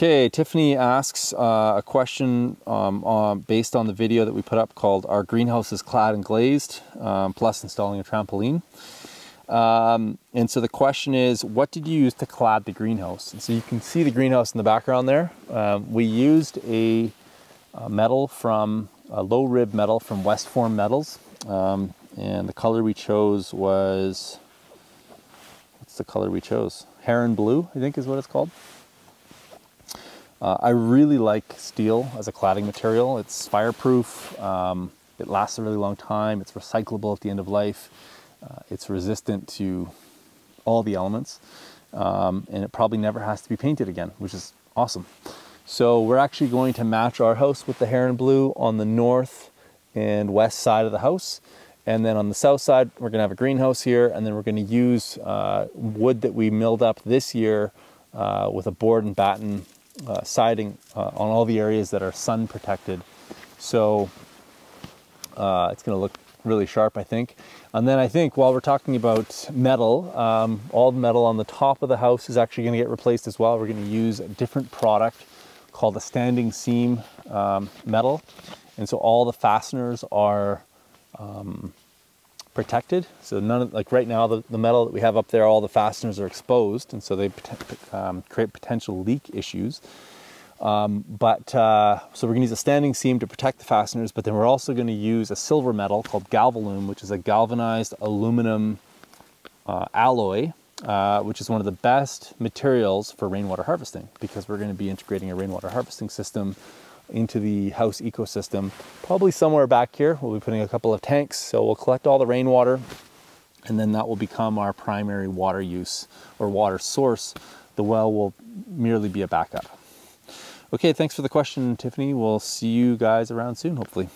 Okay, Tiffany asks uh, a question um, on, based on the video that we put up called Our Greenhouse is Clad and Glazed, um, plus installing a trampoline. Um, and so the question is, what did you use to clad the greenhouse? And so you can see the greenhouse in the background there. Um, we used a, a, metal from, a low rib metal from Westform Metals. Um, and the color we chose was, what's the color we chose? Heron Blue, I think is what it's called. Uh, I really like steel as a cladding material. It's fireproof, um, it lasts a really long time, it's recyclable at the end of life, uh, it's resistant to all the elements, um, and it probably never has to be painted again, which is awesome. So we're actually going to match our house with the heron blue on the north and west side of the house. And then on the south side, we're gonna have a greenhouse here, and then we're gonna use uh, wood that we milled up this year uh, with a board and batten uh, siding uh, on all the areas that are sun protected. So uh, it's going to look really sharp, I think. And then I think while we're talking about metal, um, all the metal on the top of the house is actually going to get replaced as well. We're going to use a different product called a standing seam um, metal. And so all the fasteners are um, protected. So none of, like right now, the, the metal that we have up there, all the fasteners are exposed, and so they um, create potential leak issues. Um, but uh, so we're going to use a standing seam to protect the fasteners, but then we're also going to use a silver metal called Galvalume, which is a galvanized aluminum uh, alloy, uh, which is one of the best materials for rainwater harvesting because we're going to be integrating a rainwater harvesting system into the house ecosystem. Probably somewhere back here, we'll be putting a couple of tanks. So we'll collect all the rainwater and then that will become our primary water use or water source. The well will merely be a backup. Okay, thanks for the question, Tiffany. We'll see you guys around soon, hopefully.